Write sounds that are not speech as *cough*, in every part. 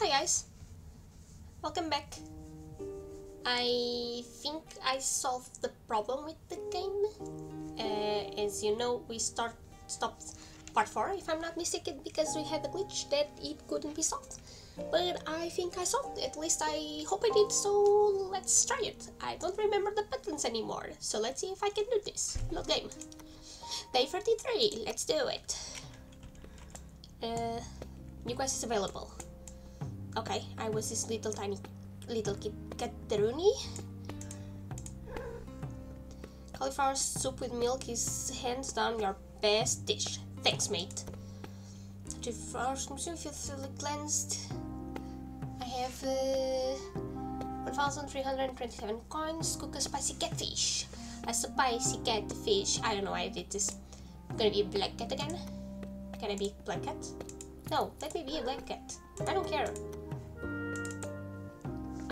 Hi guys, welcome back. I think I solved the problem with the game. Uh, as you know, we start stopped part 4 if I'm not mistaken because we had a glitch that it couldn't be solved. But I think I solved at least I hope I did, so let's try it. I don't remember the buttons anymore, so let's see if I can do this. Load game. Day 33, let's do it. Uh, new quest is available. Okay, I was this little tiny little kid Kateruni. Cauliflower soup with milk is hands down your best dish. Thanks, mate. To first consume fully cleansed. I have uh, 1,327 coins. Cook a spicy catfish. A spicy catfish. I don't know why I did this. Gonna be a black cat again? Can I be a black cat? No, let me be a black cat. I don't care.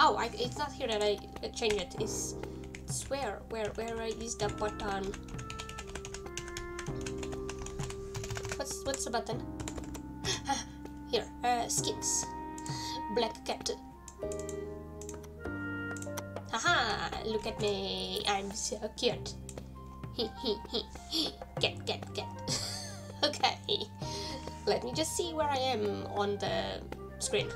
Oh, I, it's not here that I change it. It's, it's where, where, where is the button? What's what's the button? *laughs* here, uh, skins. Black cat. Haha! Look at me. I'm so cute. Cat, cat, cat. *laughs* okay. Let me just see where I am on the screen.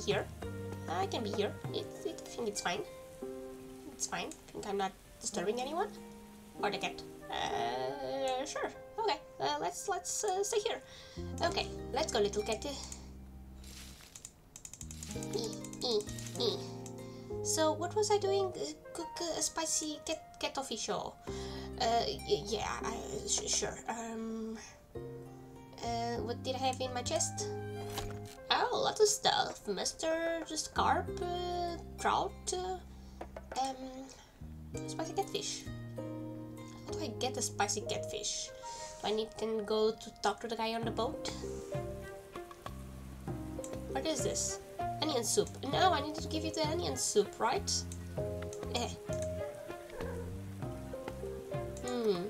Here. I can be here. It, it, I think it's fine. It's fine. I think I'm not disturbing anyone. Or the cat. Uh, sure. Okay. Uh, let's let's uh, stay here. Okay. Let's go, little cat. E, e, e. So what was I doing? Uh, cook a spicy cat cat official. Uh, yeah. Sure. Um. Uh, what did I have in my chest? Oh, lots of stuff. Mustard, carp, uh, trout, uh, um, spicy catfish. How do I get a spicy catfish? Do I need to go to talk to the guy on the boat? What is this? Onion soup. No, I need to give you the onion soup, right? Eh. Hmm.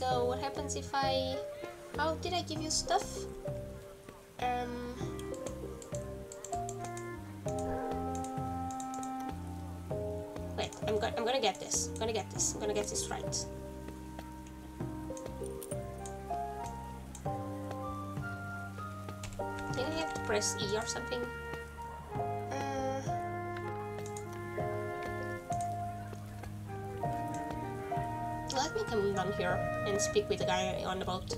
So what happens if I... How did I give you stuff? Um... Wait, I'm, go I'm gonna get this. I'm gonna get this. I'm gonna get this right. Did I have to press E or something? Here and speak with the guy on the boat.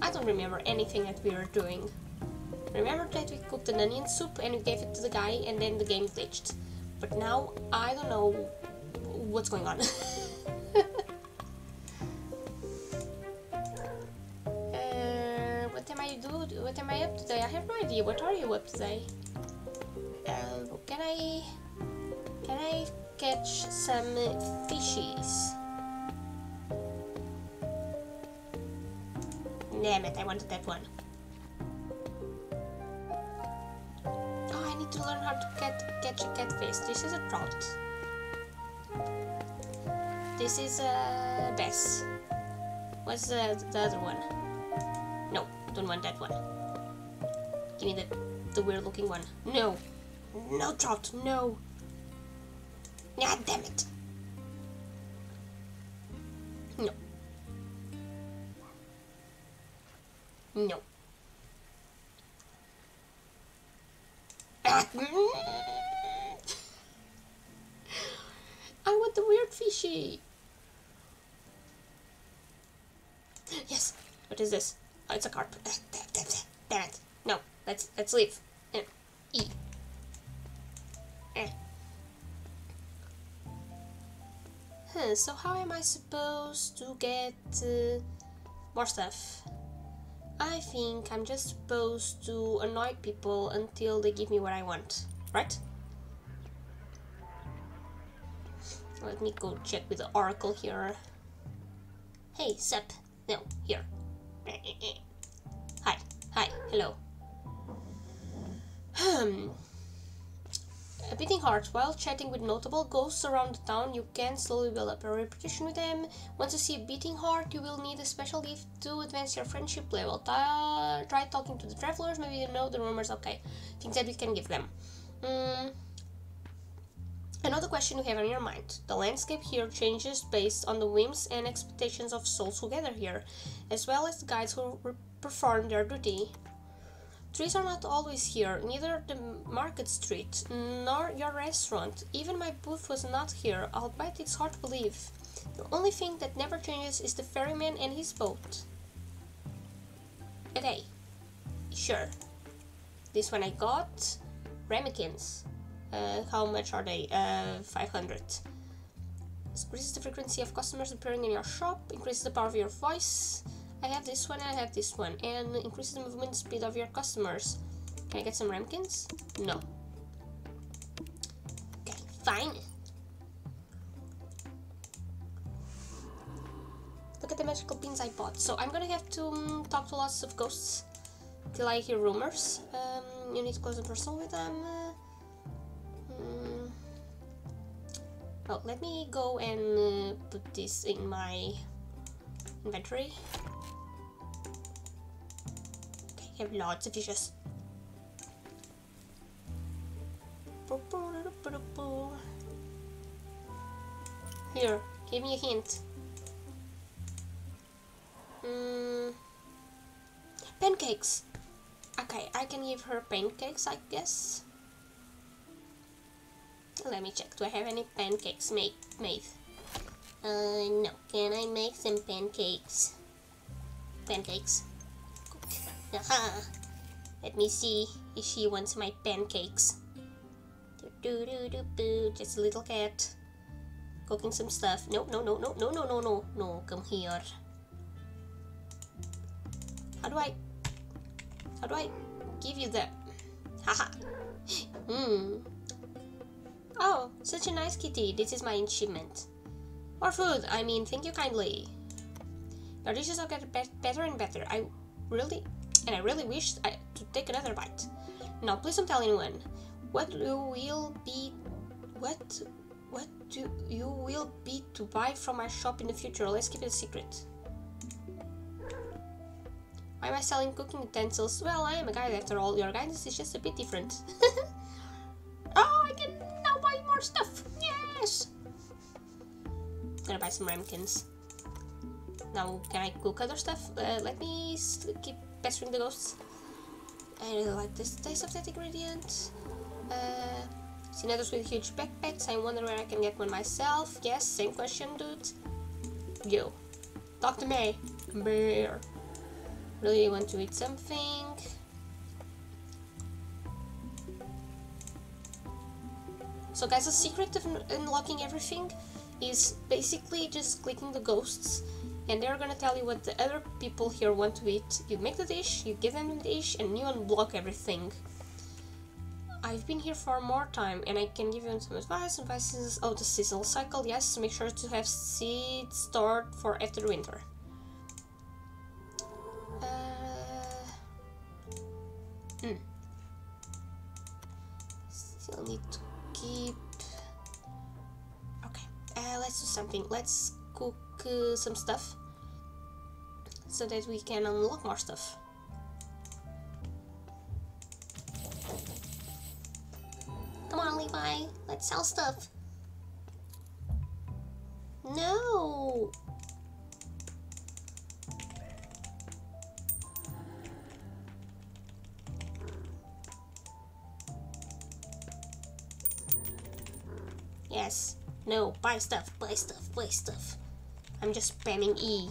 I don't remember anything that we were doing. Remember that we cooked an onion soup and we gave it to the guy and then the game glitched. But now I don't know what's going on. *laughs* uh, what am I do? What am I up to today? I have no idea. What are you up to today? Uh, can I can I catch some fishies? Damn it! I wanted that one. Oh, I need to learn how to cat, catch a catfish. This is a trout. This is a bass. What's the, the other one? No, don't want that one. Give me the, the weird looking one. No. No trout, no. God damn it. No. I want the weird fishy. Yes. What is this? Oh, it's a carp. Damn, it. No. Let's let's leave. E. Eh. Huh, so how am I supposed to get uh, more stuff? I think I'm just supposed to annoy people until they give me what I want, right? Let me go check with the oracle here. Hey, Sep. No, here. *laughs* Hi, hi, hello. *sighs* Hmm. A beating heart. While chatting with notable ghosts around the town, you can slowly build up a reputation with them. Once you see a beating heart, you will need a special gift to advance your friendship level. Ta try talking to the travelers, maybe you know the rumors. Okay, things that we can give them. Mm. Another question you have on your mind. The landscape here changes based on the whims and expectations of souls who gather here, as well as the guides who perform their duty. Trees are not always here, neither the market street, nor your restaurant. Even my booth was not here, albeit it's hard to believe. The only thing that never changes is the ferryman and his boat. A day. Sure. This one I got. Ramekins. Uh, how much are they? Uh, 500. Increases the frequency of customers appearing in your shop, increases the power of your voice, I have this one I have this one and increases the movement speed of your customers. Can I get some ramekins? No. Okay, fine. Look at the magical beans I bought. So I'm gonna have to um, talk to lots of ghosts till I hear rumors. Um, you need to close the personal with them. Uh, mm. Oh, let me go and uh, put this in my inventory. Have lots of fishes. Here, give me a hint. Mm, pancakes. Okay, I can give her pancakes, I guess. Let me check. Do I have any pancakes made? made? Uh, no. Can I make some pancakes? Pancakes. Let me see if she wants my pancakes. Do do do boo. Just a little cat. Cooking some stuff. No, no, no, no, no, no, no, no, no. Come here. How do I... How do I give you that? Haha. *laughs* Hmm. Oh, such a nice kitty. This is my achievement. More food. I mean, thank you kindly. Your dishes are getting better and better. I really and I really wish I, to take another bite. Now, please don't tell anyone. What you will be, what, what do you will be to buy from my shop in the future? Let's keep it a secret. Why am I selling cooking utensils? Well, I am a guide after all. Your guidance is just a bit different. *laughs* oh, I can now buy more stuff. Yes. Gonna buy some ramekins. Now, can I cook other stuff? Uh, let me keep pestering the ghosts. I really like this taste of that ingredient. Uh, others with huge backpacks. I wonder where I can get one myself. Yes, same question, dude. Yo. Talk to me. Bear. Really want to eat something. So guys, the secret of unlocking everything is basically just clicking the ghosts and they're gonna tell you what the other people here want to eat. You make the dish, you give them the dish, and you unblock everything. I've been here for more time, and I can give you some advice. Advice is, oh, the seasonal cycle, yes, make sure to have seeds stored for after the winter. Uh, hmm. Still need to keep... Okay, uh, let's do something. Let's cook uh, some stuff so that we can unlock more stuff. Come on, Levi. Let's sell stuff. No! Yes. No, buy stuff, buy stuff, buy stuff. I'm just spamming E.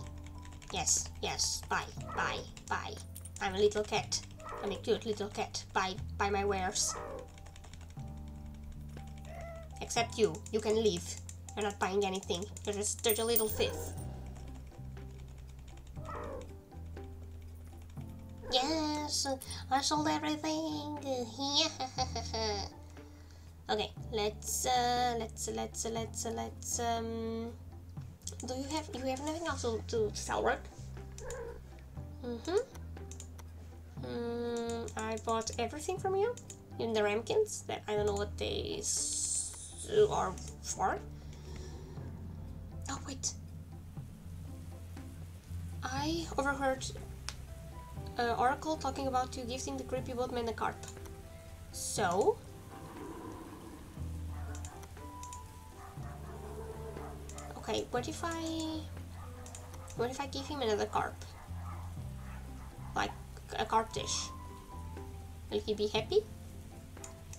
Yes, yes, bye, bye, bye. I'm a little cat. I'm a cute little cat. Bye, buy my wares. Except you. You can leave. You're not buying anything. You're just dirty little thief. Yes, I sold everything. *laughs* okay, let's uh, let's let's let's let's um do you have you have nothing else to, to sell, right? Mm-hmm. Mm, I bought everything from you? in the ramekins that I don't know what they are for. Oh wait, I overheard uh, Oracle talking about you gifting the creepy boatman a carp. So okay, what if I what if I give him another carp? Like a carp dish. Will he be happy?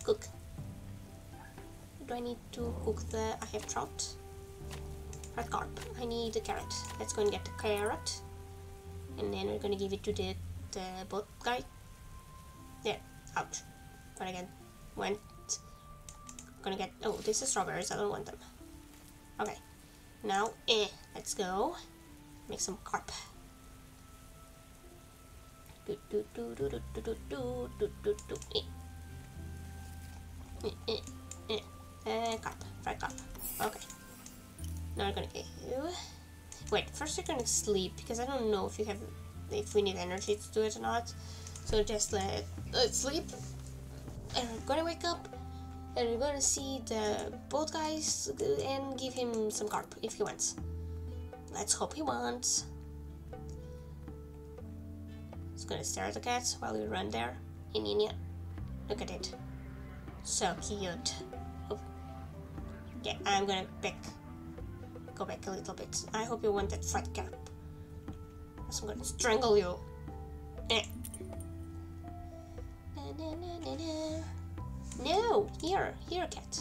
Cook. Do I need to cook the... I have trout. Red carp. I need a carrot. Let's go and get the carrot. And then we're gonna give it to the, the boat guy. Yeah. Ouch. But again, went... Gonna get... Oh, this is strawberries. I don't want them. Okay. Now, eh. Let's go. Make some carp. Do do do do do do do do do do eh. Eh, eh, eh. Uh, carp, fried carp. Okay. Now we're gonna get you. Wait, first we're gonna sleep because I don't know if you have if we need energy to do it or not. So just let let's sleep. And we're gonna wake up and we're gonna see the boat guys and give him some carp if he wants. Let's hope he wants. He's gonna stare at the cat while we run there. In India. Look at it. So cute. Oh. Yeah, I'm gonna back. Go back a little bit. I hope you want that fat. Else I'm gonna strangle you. Eh. Na, na, na. No! Here, here, cat.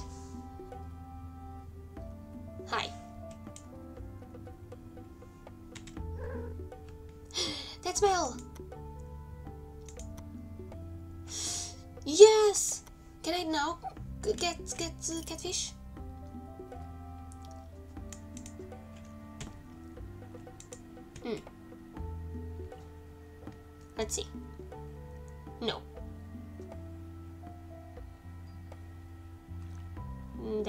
Hi. *gasps* That's Mel! Yes! Can I now get get uh, catfish?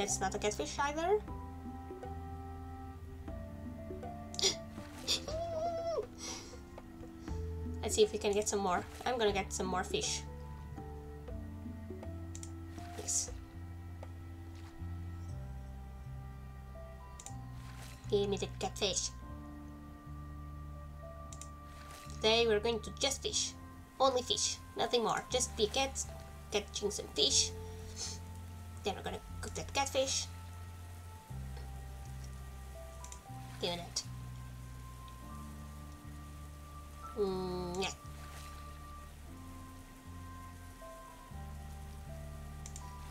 That's not a catfish either. *laughs* Let's see if we can get some more. I'm gonna get some more fish. Yes. Give me the catfish. Today we're going to just fish. Only fish, nothing more. Just be cats catching some fish. Then we're gonna cook that catfish. Give it. Mm, yeah.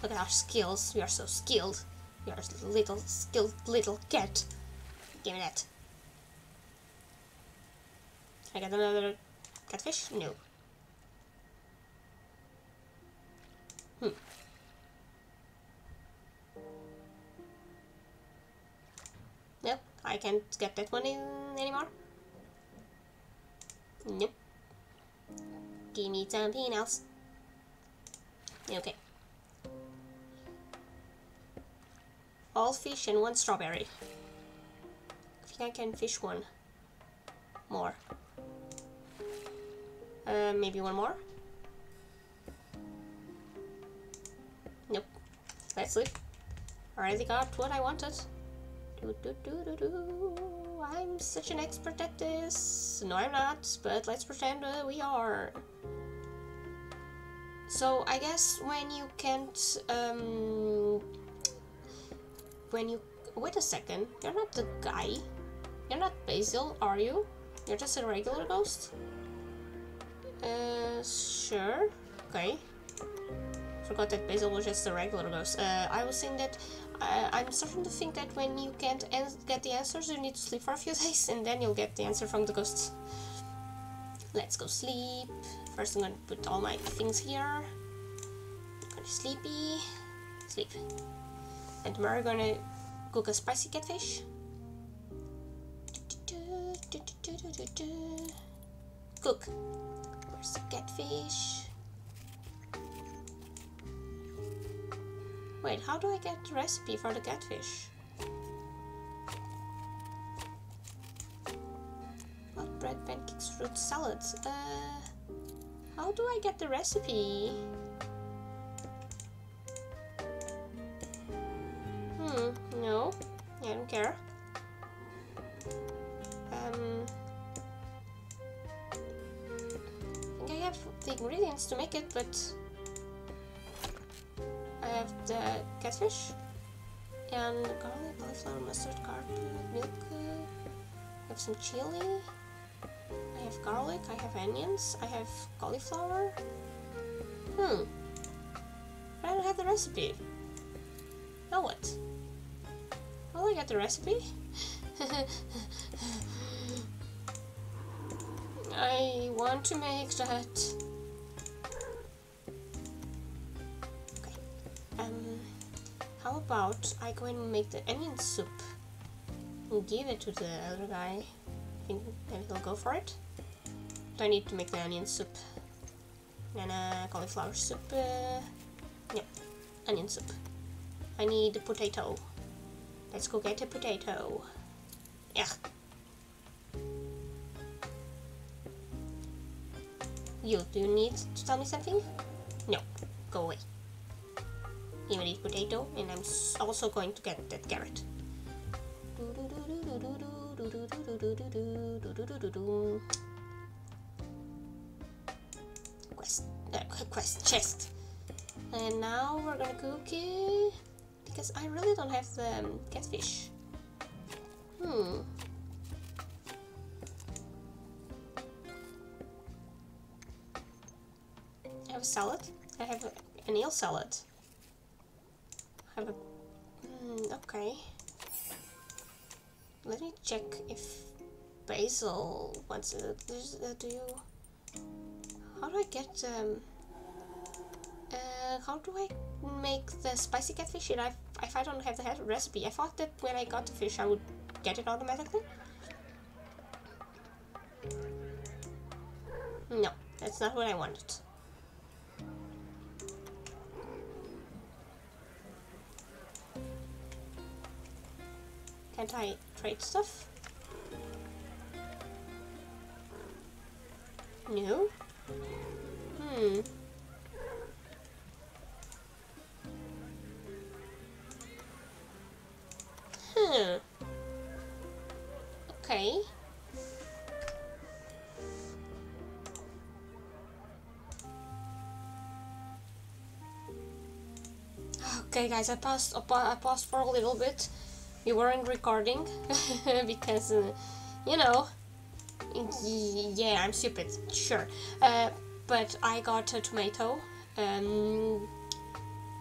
Look at our skills. We are so skilled. We are a little skilled little cat. Give me that. I get another catfish? No. I can't get that one in anymore. Nope. Give me something else. Okay. All fish and one strawberry. I think I can fish one more. Uh, maybe one more? Nope. Let's sleep. Already got what I wanted. Do, do, do, do, do. I'm such an expert at this. No, I'm not, but let's pretend uh, we are. So, I guess when you can't, um, when you, wait a second, you're not the guy. You're not Basil, are you? You're just a regular ghost? Uh, sure. Okay. Forgot that Basil was just a regular ghost. Uh, I was saying that I'm starting to think that when you can't get the answers, you need to sleep for a few *laughs* days, and then you'll get the answer from the ghosts. Let's go sleep. First, I'm gonna put all my things here. Gonna sleepy, sleep. And tomorrow, we're gonna cook a spicy catfish. Cook. Where's the catfish? Wait, how do I get the recipe for the catfish? What bread, pancakes, fruit, salads? Uh, how do I get the recipe? Hmm, no, I don't care. Um, I think I have the ingredients to make it, but catfish and garlic, cauliflower, mustard, carrot, milk. I have some chili. I have garlic. I have onions. I have cauliflower. Hmm. But I don't have the recipe. Now what? Well, I got the recipe. *laughs* I want to make that. Um, how about I go and make the onion soup and give it to the other guy? I think maybe he'll go for it. I need to make the onion soup? And a cauliflower soup. Uh, yeah, onion soup. I need a potato. Let's go get a potato. Yeah. You, do you need to tell me something? No, go away. Will eat potato, and I'm also going to get that carrot. Quest, uh, quest, chest. And now we're gonna cook it because I really don't have the um, catfish. Hmm. I have a salad. I have a, an eel salad. Have a. Mm, okay. Let me check if Basil wants it. Uh, do you? How do I get um? Uh, how do I make the spicy catfish? I, if I don't have the recipe, I thought that when I got the fish, I would get it automatically. No, that's not what I wanted. Can't I trade stuff? No? Hmm. Hmm. Okay. Okay guys, I paused, I paused for a little bit we weren't recording *laughs* because uh, you know yeah I'm stupid sure. Uh, but I got a tomato um,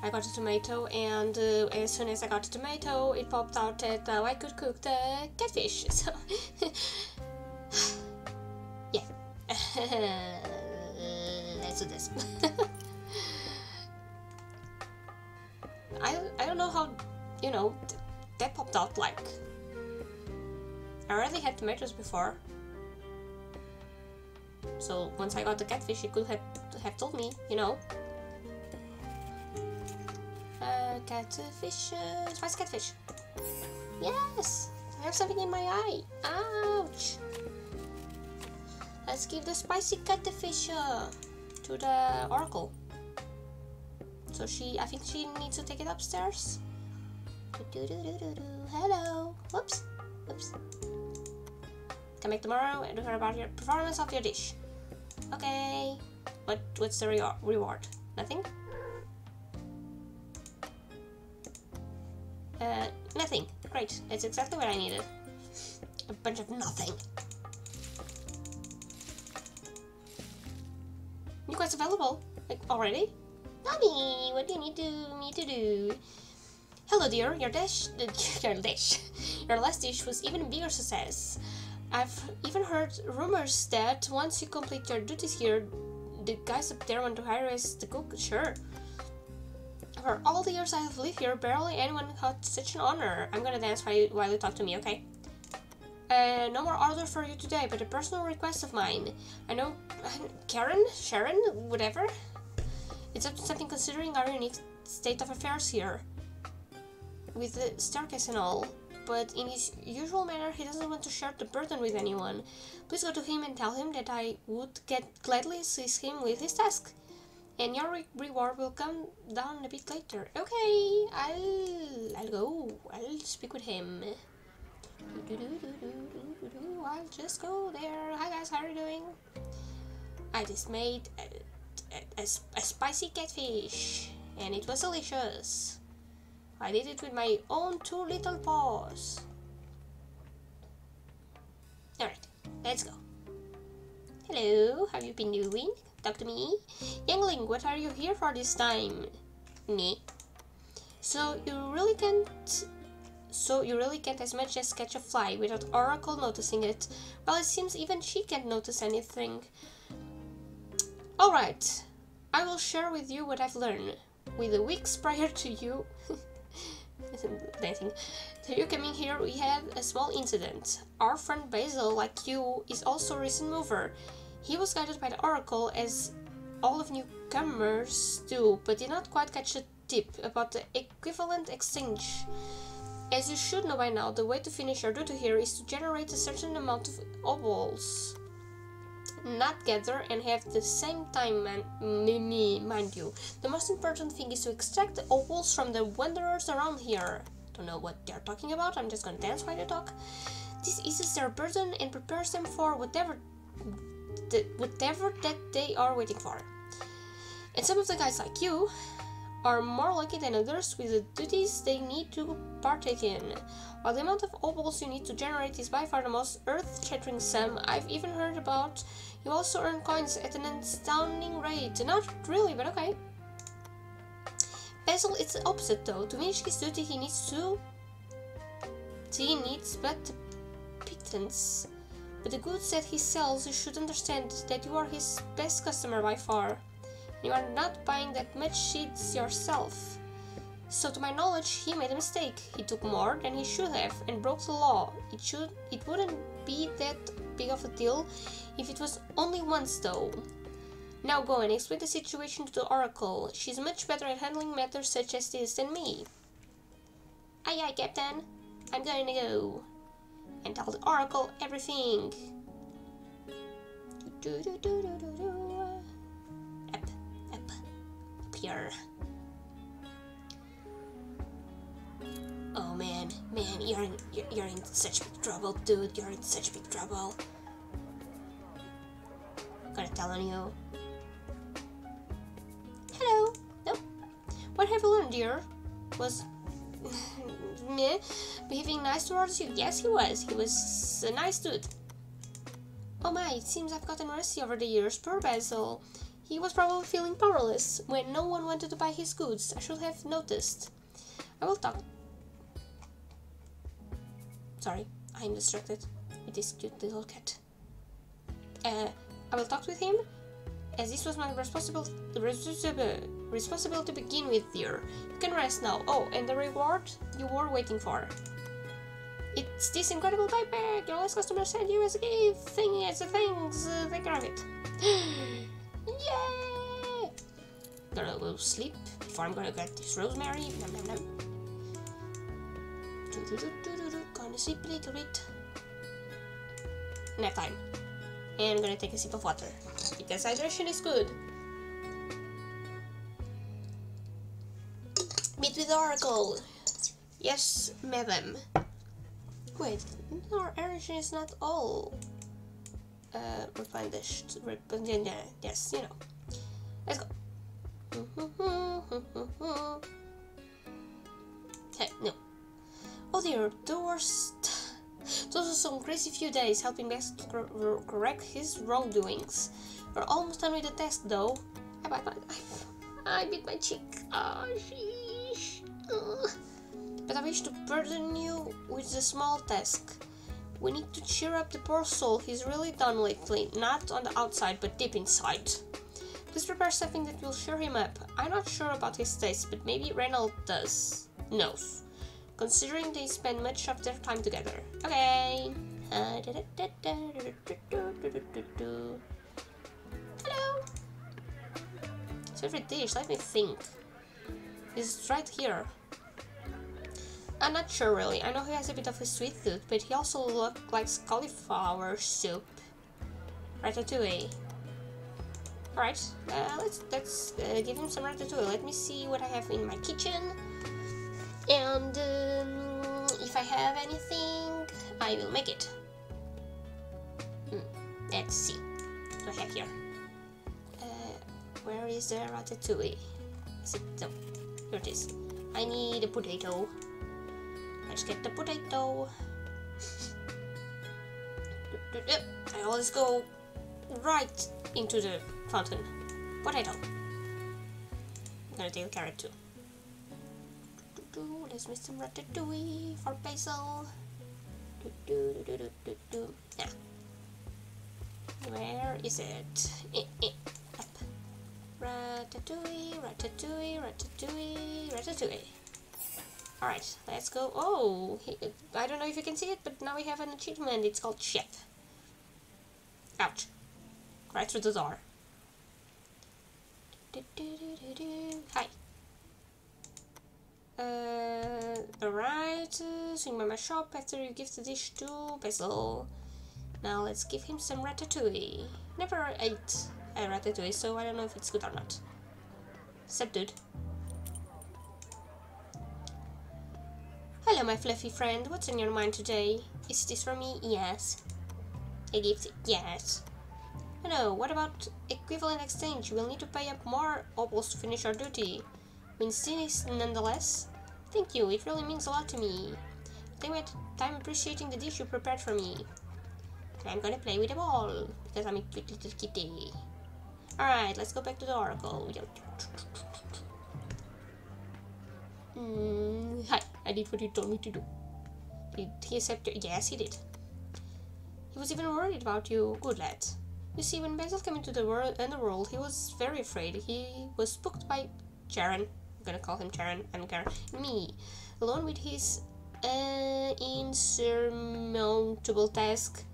I got a tomato and uh, as soon as I got a tomato it popped out that I could cook the catfish *laughs* so *sighs* yeah. *laughs* Let's do this. I, I don't know how you know that popped out like... I already had tomatoes before. So once I got the catfish, you could have, have told me, you know. Uh, catfish, uh, spicy catfish. Yes! I have something in my eye. Ouch! Let's give the spicy catfish uh, to the oracle. So she, I think she needs to take it upstairs. Do, do, do. Hello. Whoops. Whoops. Come back tomorrow and hear about your performance of your dish. Okay. What what's the re reward? Nothing? Uh, nothing. Great. That's exactly what I needed. A bunch of nothing. You guys available? Like, already? Mommy, what do you need to me to do? Hello dear, your dish, *laughs* your dish, your last dish was even bigger success. I've even heard rumors that once you complete your duties here, the guys up there want to hire us to cook. Sure. For all the years I have lived here, barely anyone had such an honor. I'm gonna dance while you, while you talk to me, okay? Uh, no more order for you today, but a personal request of mine. I know, *laughs* Karen, Sharon, whatever. It's up to something considering our unique state of affairs here with the staircase and all, but in his usual manner he doesn't want to share the burden with anyone. Please go to him and tell him that I would get gladly assist him with his task. And your re reward will come down a bit later. Okay, I'll, I'll go. I'll speak with him. I'll just go there. Hi guys, how are you doing? I just made a, a, a, a spicy catfish and it was delicious. I did it with my own two little paws. Alright, let's go. Hello, how you been doing? Talk to me. Youngling, what are you here for this time? Me. So you really can't so you really can't as much as catch a fly without Oracle noticing it. Well, it seems even she can't notice anything. Alright, I will share with you what I've learned. With the weeks prior to you... To you coming here, we had a small incident. Our friend Basil, like you, is also a recent mover. He was guided by the Oracle as all of newcomers do, but did not quite catch a tip about the equivalent exchange. As you should know by now, the way to finish your duty here is to generate a certain amount of obols. Not gather and have the same time, me, mind you. The most important thing is to extract the obols from the wanderers around here. Don't know what they're talking about, I'm just gonna dance while they talk. This eases their burden and prepares them for whatever, the, whatever that they are waiting for. And some of the guys like you are more lucky than others with the duties they need to partake in. While the amount of obols you need to generate is by far the most earth-shattering sum I've even heard about, you also earn coins at an astounding rate. Not really, but okay. Basil is the opposite though. To finish his duty he needs to... He needs but pittance. But the goods that he sells, you should understand that you are his best customer by far. You are not buying that much sheets yourself. So to my knowledge, he made a mistake. He took more than he should have and broke the law. It should it wouldn't be that big of a deal if it was only once though. Now go and explain the situation to the Oracle. She's much better at handling matters such as this than me. Aye aye, Captain. I'm going to go. And tell the Oracle everything. Do, do, do, here. Oh man, man, you're in, you're, you're in such big trouble, dude. You're in such big trouble. Gotta tell on you. Hello. Nope. What have you learned, dear? Was *laughs* me behaving nice towards you? Yes, he was. He was a nice dude. Oh my, it seems I've gotten rusty over the years. Poor Basil. He was probably feeling powerless when no one wanted to buy his goods. I should have noticed. I will talk. Sorry, I'm distracted with this cute little cat. Uh, I will talk with him, as this was my responsibility responsible to begin with, dear. You can rest now. Oh, and the reward you were waiting for. It's this incredible backpack your last customer sent you as a gift. Thing as a thanks. Uh, care of it. *gasps* Yay! Gonna go sleep before I'm gonna get this rosemary. Nom, nom, nom. Do. Gonna sleep a little bit. Nap time. And I'm gonna take a sip of water because hydration is good. Meet with Oracle. Yes, madam. Wait, our energy is not all uh, replenished. Yes, you know. Let's go. Hey, no. Oh dear, those, those are some crazy few days helping Max correct his wrongdoings. We're almost done with the test though. I bite my, I, I bit my cheek. Oh, sheesh. But I wish to burden you with a small task. We need to cheer up the poor soul. He's really done lately. Not on the outside, but deep inside. Please prepare something that will cheer him up. I'm not sure about his taste, but maybe Reynold does. Knows. Considering they spend much of their time together. Okay. Hello. Favorite dish? Let me think. It's right here. I'm not sure really. I know he has a bit of a sweet tooth, but he also looks like cauliflower soup. Ratatouille. Alright, uh, let's, let's uh, give him some ratatouille. Let me see what I have in my kitchen. And um, if I have anything... I will make it. Hmm, let's see. What I have here? Uh, where is the ratatouille? Is it? No, here it is. I need a potato. Let's get the potato. *laughs* I always go right into the fountain. Potato. I'm gonna take a carrot too. Let's make some ratatouille for basil. Do, do, do, do, do, do. Yeah. Where is it? Eh, eh, up. Ratatouille, ratatouille, ratatouille, ratatouille. Alright, let's go. Oh, he, I don't know if you can see it, but now we have an achievement. It's called Chef. Ouch. Right through the door. Hi. Uh, alright, uh, by my shop after you give the dish to Basil. Now let's give him some ratatouille. Never ate a ratatouille, so I don't know if it's good or not. Sup, dude? Hello, my fluffy friend. What's on your mind today? Is this for me? Yes. A gift? Yes. Hello, what about equivalent exchange? We'll need to pay up more obols to finish our duty. Means this nonetheless. Thank you, it really means a lot to me. Take my time appreciating the dish you prepared for me. And I'm gonna play with the ball, because I'm a cute little kitty. Alright, let's go back to the oracle. Mm, hi, I did what you told me to do. Did he accept your- Yes, he did. He was even worried about you. Good lad. You see, when Basil came into the world, underworld, he was very afraid. He was spooked by Charon. I'm gonna call him Charon and Karen. Me, alone with his uh, insurmountable task.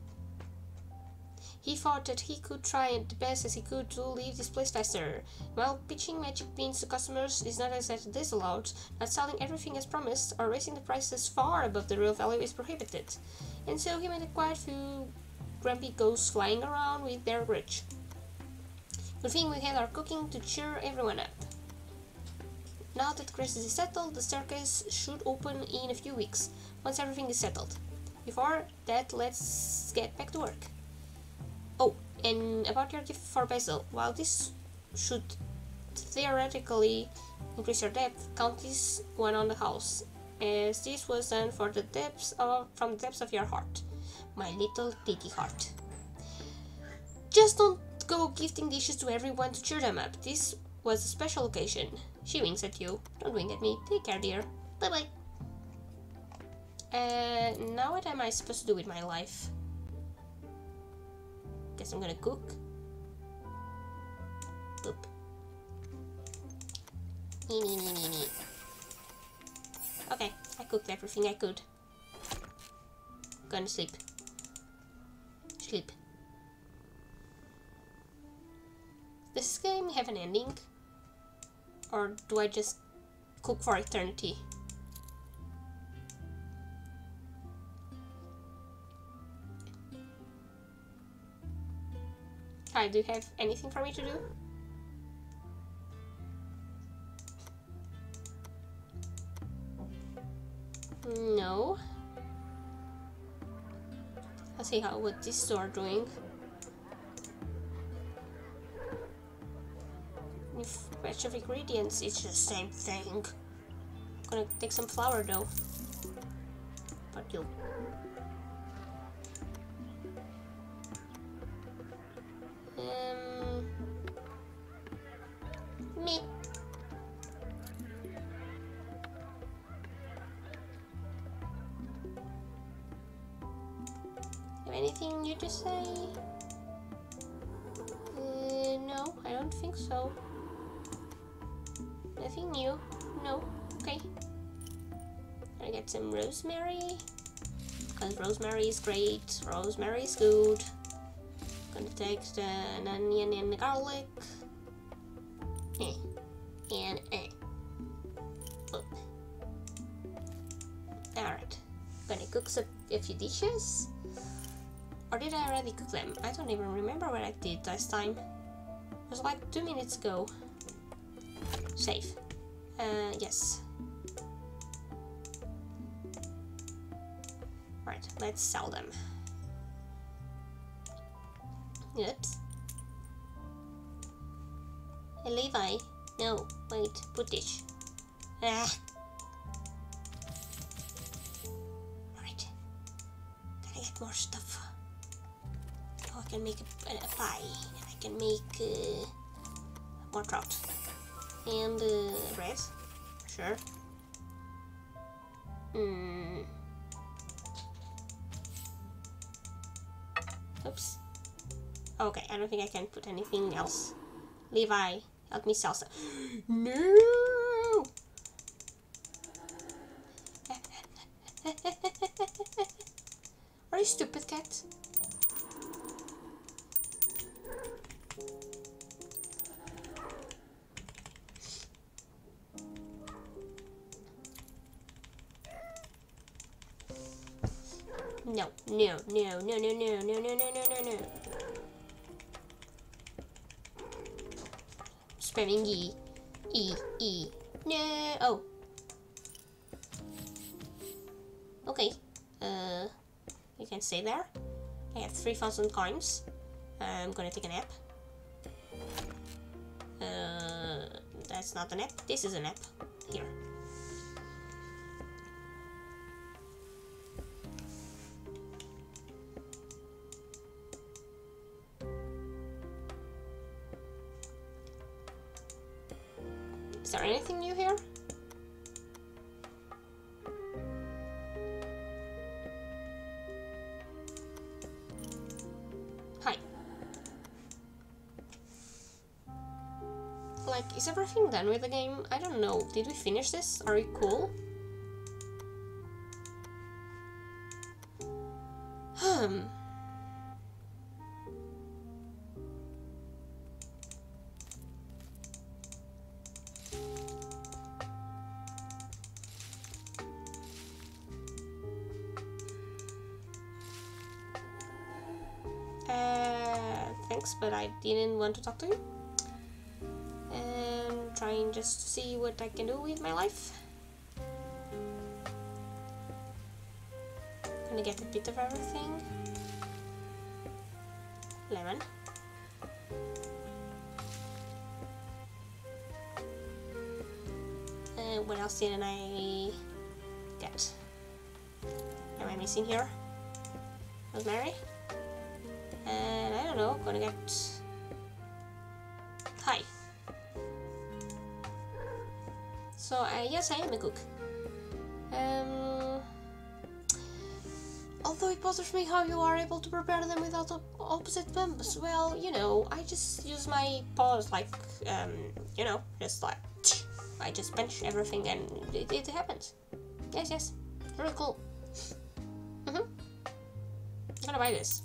He thought that he could try the best as he could to leave this place faster. While pitching magic beans to customers is not exactly disallowed, not selling everything as promised or raising the prices far above the real value is prohibited. And so he made a quite few grumpy ghosts flying around with their grudge. Good thing we had our cooking to cheer everyone up. Now that crisis is settled, the staircase should open in a few weeks, once everything is settled. Before that, let's get back to work. Oh, and about your gift for Basil, while this should theoretically increase your depth, count this one on the house, as this was done for the depths of from the depths of your heart, my little piggy heart. Just don't go gifting dishes to everyone to cheer them up. This was a special occasion. She winks at you. Don't wink at me. Take care, dear. Bye bye. Uh, now what am I supposed to do with my life? Guess I'm gonna cook. Boop. Nee, nee, nee, nee, nee. Okay, I cooked everything I could. Gonna sleep. Sleep. Does this game have an ending? Or do I just cook for eternity? Hi, do you have anything for me to do? No. Let's see how what this store doing. Batch of ingredients, it's the same thing. I'm Gonna take some flour though. But you. Um. Me. Have anything new to say? Uh, no, I don't think so. Nothing new. No. Okay. Gonna get some rosemary. Because rosemary is great. Rosemary is good. Gonna take the an onion and the garlic. Eh. And eh. Alright. Gonna cook a few dishes. Or did I already cook them? I don't even remember what I did last time. It was like two minutes ago. Save. Uh, yes. Right. Let's sell them. Oops. Hey, Levi. No, wait, put dish. Ah. Right. Can I get more stuff? Oh, I can make a, a, a pie. I can make uh, more trout. And uh, bread. Sure. Hmm. Oops. Okay, I don't think I can put anything else. Levi, help me sell some. *gasps* no! *laughs* Are you stupid, cat? No, no, no, no, no, no, no, no, no, no, no. Spamming E. E, E. No. Oh. Okay. Uh, you can stay there. I have 3,000 coins. I'm gonna take a nap. Uh, that's not a nap. This is a nap. Here. Anything new here? Hi. Like, is everything done with the game? I don't know. Did we finish this? Are we cool? To talk to you. And trying just to see what I can do with my life. Gonna get a bit of everything. Lemon. Uh, what else didn't I get? Am I missing here? Rosemary? And I don't know, gonna get... So, uh, yes, I am a cook. Um, although it bothers me how you are able to prepare them without op opposite bumpers. Well, you know, I just use my paws like, um, you know, just like... *tsk* I just punch everything and it, it happens. Yes, yes. Really cool. Mm-hmm. I'm gonna buy this.